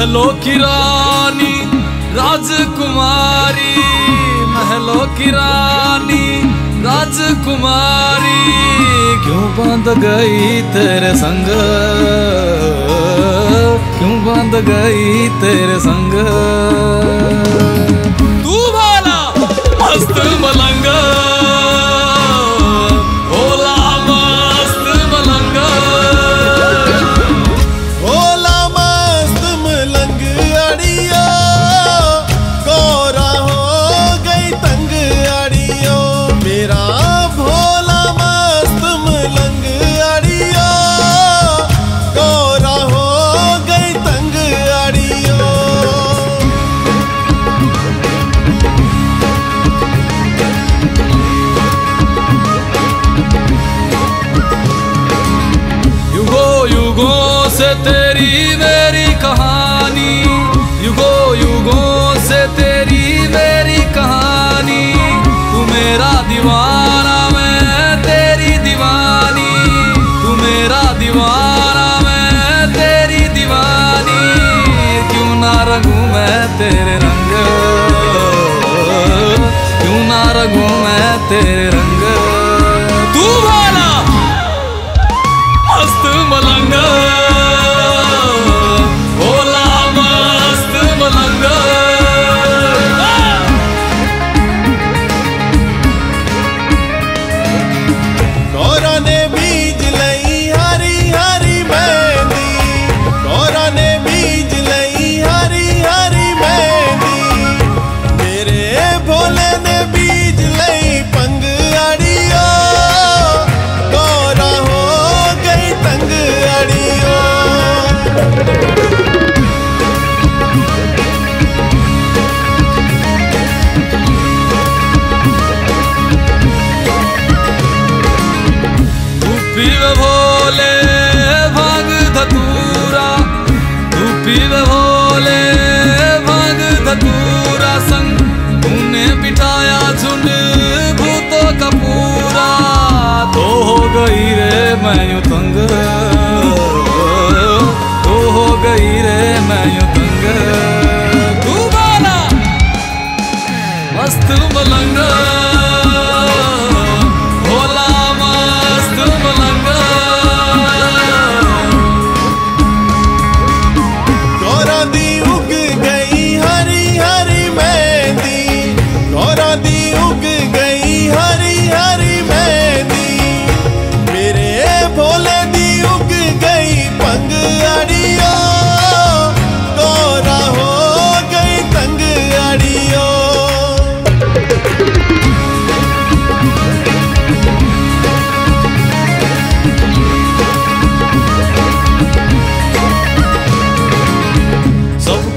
की रानी, राजकुमारी। महलों की रानी, राजकुमारी। क्यों बंद गई तेरे संग? क्यों बंद गई तेरे संग? तू भाला मस्त मलंग। से तेरी मेरी कहानी, युगो युगों से तेरी मेरी कहानी। तू मेरा दीवाना, मैं तेरी दीवानी। तू मेरा दीवाना, मैं तेरी दीवानी। क्यों ना रंगू मैं तेरे रंग? क्यों ना रंगू मैं तेरे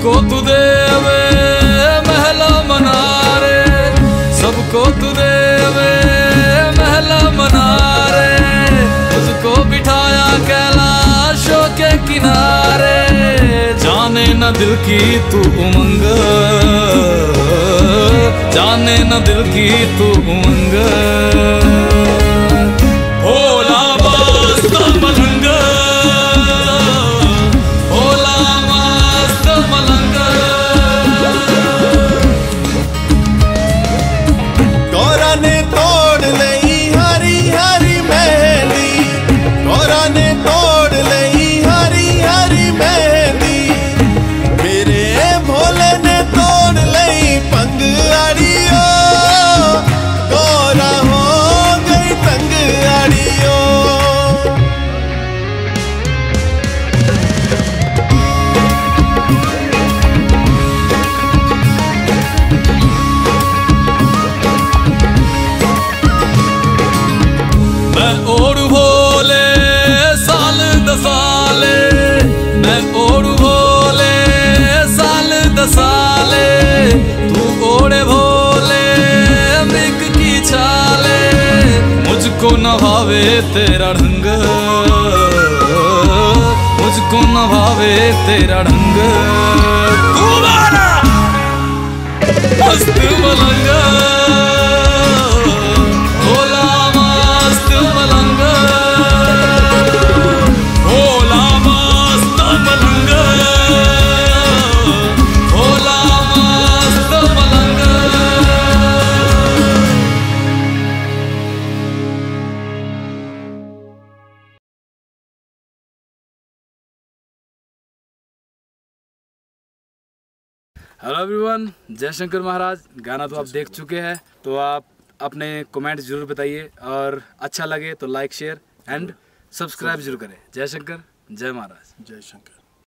सबको तू देवे महला मनारे, सबको तू देवे महला मनारे उसको बिठाया कैलाशों के किनारे, जाने न दिल की तू उमंग, जाने न दिल की तू उमंग। भोला भावे तेरा ढंग मुझको न भावे तेरा ढंग तू बारा मस्त मलंग हेलो एवरीवन जयशंकर महाराज। गाना तो आप देख चुके हैं तो आप अपने कमेंट ज़रूर बताइए, और अच्छा लगे तो लाइक शेयर एंड सब्सक्राइब ज़रूर करें। जयशंकर जय महाराज। जय शंकर।